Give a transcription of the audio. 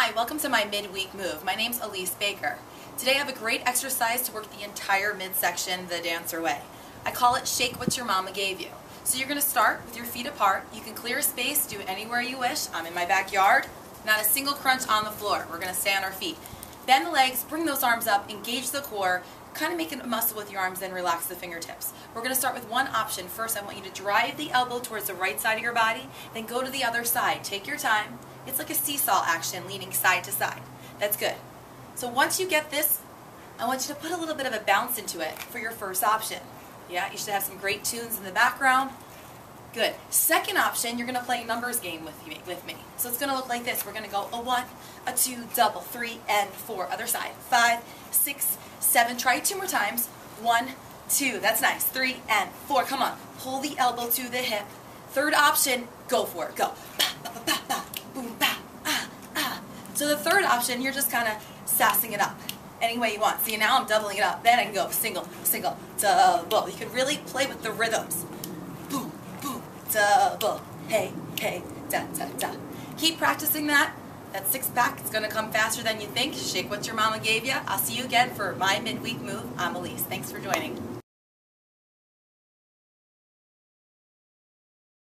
Hi, welcome to my midweek move. My name's Ilyse Baker. Today I have a great exercise to work the entire midsection the dancer way. I call it Shake What Your Mama Gave You. So you're going to start with your feet apart. You can clear a space, do it anywhere you wish. I'm in my backyard. Not a single crunch on the floor. We're going to stay on our feet. Bend the legs, bring those arms up, engage the core, kind of make a muscle with your arms, then relax the fingertips. We're going to start with one option. First, I want you to drive the elbow towards the right side of your body, then go to the other side. Take your time. It's like a seesaw action, leaning side to side. That's good. So once you get this, I want you to put a little bit of a bounce into it for your first option. Yeah, you should have some great tunes in the background. Good. Second option, you're going to play a numbers game with me, with me. So it's going to look like this. We're going to go a one, a two, double, three, and four. Other side. Five, six, seven. Try it two more times. One, two. That's nice. Three and four. Come on. Pull the elbow to the hip. Third option, go for it. Go. boom, ah, ah. So the third option, you're just kind of sassing it up any way you want. See, now I'm doubling it up. Then I can go single, single, double. You can really play with the rhythms Boom, boom, double. Hey, hey, da, da, da. Keep practicing that. That six pack is going to come faster than you think. Shake what your mama gave you. I'll see you again for my midweek move. I'm Ilyse. Thanks for joining.